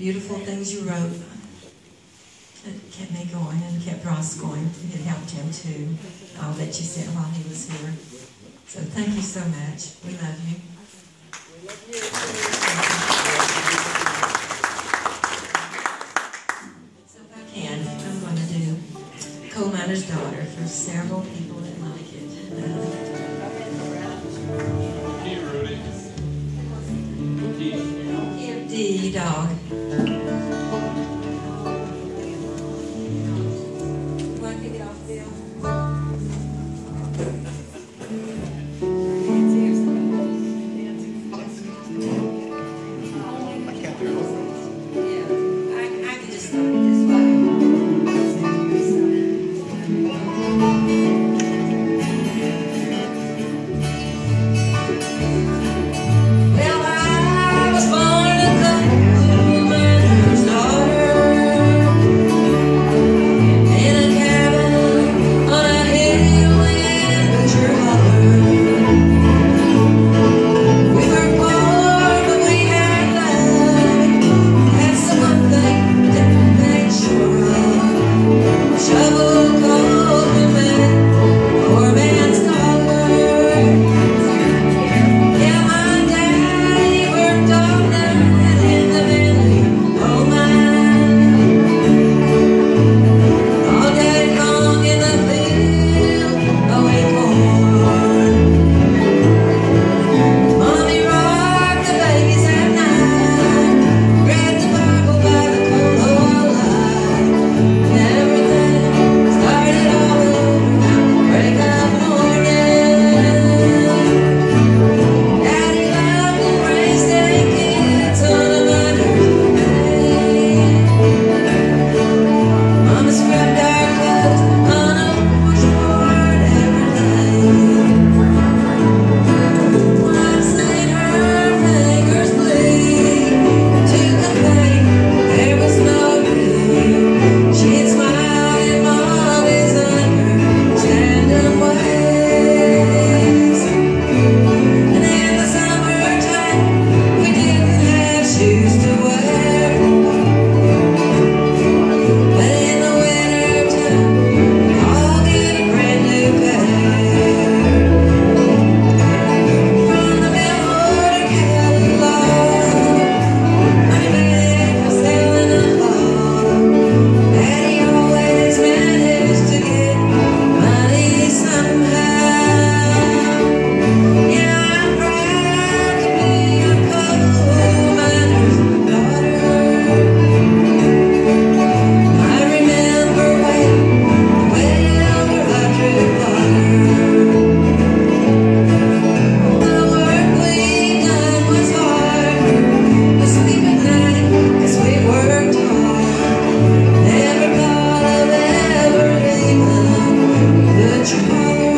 beautiful things you wrote. It kept me going and kept Ross going. It helped him too, all that you said while he was here. So thank you so much. We love you. We love you. So if I can, I'm going to do Coal Miner's Daughter for several people that like it. Hey, Rudi. D. Dog. you.